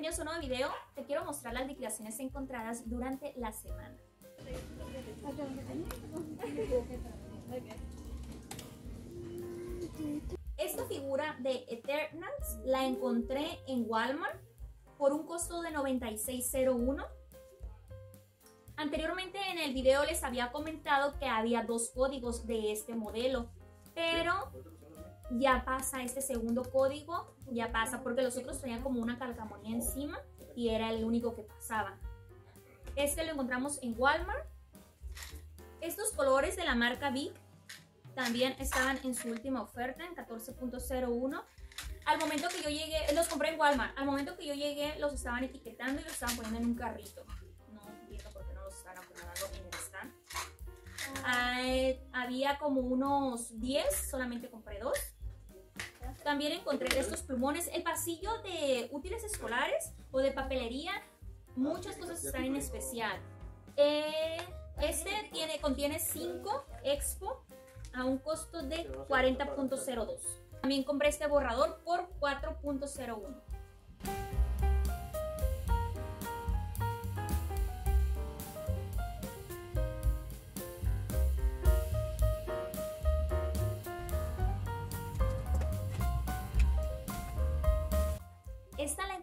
Bienvenidos a un nuevo video. Te quiero mostrar las liquidaciones encontradas durante la semana. Esta figura de Eternals la encontré en Walmart por un costo de 96.01. Anteriormente en el video les había comentado que había dos códigos de este modelo, pero ya pasa este segundo código, ya pasa porque los otros tenían como una calcamonía encima y era el único que pasaba. Este lo encontramos en Walmart. Estos colores de la marca Vic también estaban en su última oferta en 14.01. Al momento que yo llegué, los compré en Walmart. Al momento que yo llegué, los estaban etiquetando y los estaban poniendo en un carrito. No entiendo por qué no los están acomodando en el stand. había como unos 10, solamente compré dos. También encontré estos plumones. El pasillo de útiles escolares o de papelería, muchas cosas están en especial. Eh, este tiene, contiene 5 Expo a un costo de 40.02. También compré este borrador por 4.01.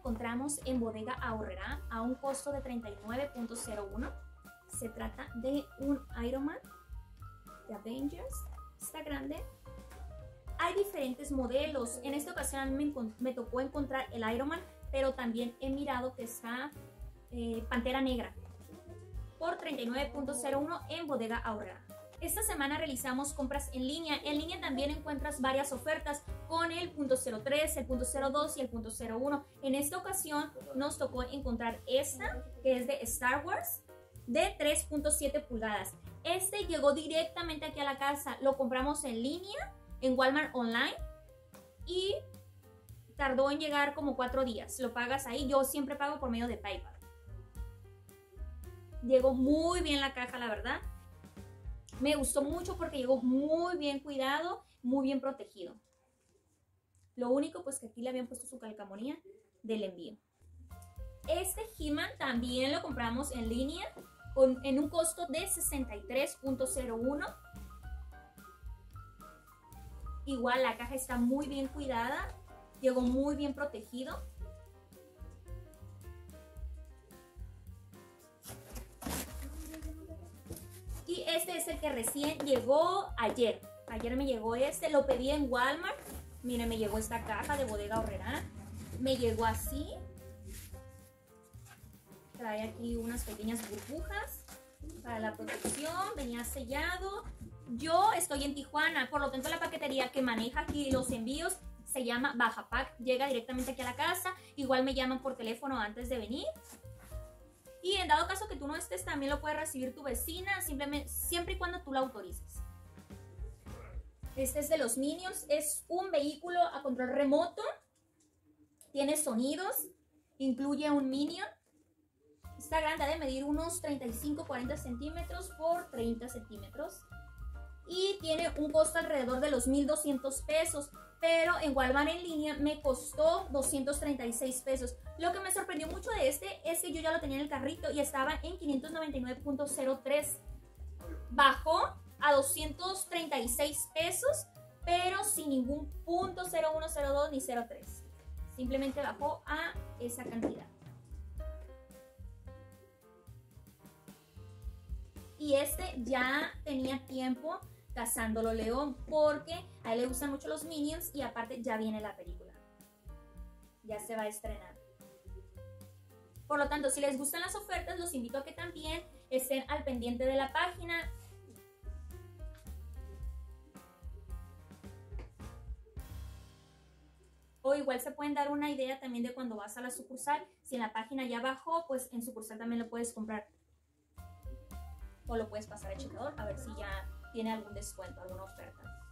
encontramos en Bodega Ahorrera a un costo de 39.01. Se trata de un Iron Man de Avengers. Está grande. Hay diferentes modelos. En esta ocasión me, me tocó encontrar el Iron Man, pero también he mirado que está eh, Pantera Negra por 39.01 en Bodega Ahorrera. Esta semana realizamos compras en línea. En línea también encuentras varias ofertas con el punto 03, el punto 02 y el punto 01. En esta ocasión nos tocó encontrar esta, que es de Star Wars, de 3.7 pulgadas. Este llegó directamente aquí a la casa. Lo compramos en línea, en Walmart Online, y tardó en llegar como cuatro días. Lo pagas ahí. Yo siempre pago por medio de PayPal. Llegó muy bien la caja, la verdad. Me gustó mucho porque llegó muy bien cuidado, muy bien protegido. Lo único pues que aquí le habían puesto su calcamonía del envío. Este He-Man también lo compramos en línea con, en un costo de 63.01. Igual la caja está muy bien cuidada, llegó muy bien protegido. Y este es el que recién llegó ayer. Ayer me llegó este, lo pedí en Walmart. Miren, me llegó esta caja de Bodega Horrera. Me llegó así. Trae aquí unas pequeñas burbujas para la protección. Venía sellado. Yo estoy en Tijuana, por lo tanto la paquetería que maneja aquí los envíos se llama Baja Pack. Llega directamente aquí a la casa. Igual me llaman por teléfono antes de venir. Y en dado caso que tú no estés, también lo puede recibir tu vecina, simplemente, siempre y cuando tú la autorices. Este es de los Minions, es un vehículo a control remoto, tiene sonidos, incluye un Minion. Está grande, de medir unos 35-40 centímetros por 30 centímetros. Y tiene un costo alrededor de los 1,200 pesos pero en Walmart en línea me costó 236 pesos. Lo que me sorprendió mucho de este es que yo ya lo tenía en el carrito y estaba en 599.03. Bajó a 236 pesos, pero sin ningún punto 0102 ni 03. Simplemente bajó a esa cantidad. Y este ya tenía tiempo Cazándolo León, porque a él le gustan mucho los Minions y aparte ya viene la película. Ya se va a estrenar. Por lo tanto, si les gustan las ofertas, los invito a que también estén al pendiente de la página. O igual se pueden dar una idea también de cuando vas a la sucursal. Si en la página ya bajó, pues en sucursal también lo puedes comprar. O lo puedes pasar al checador a ver si ya tiene algún descuento, alguna oferta.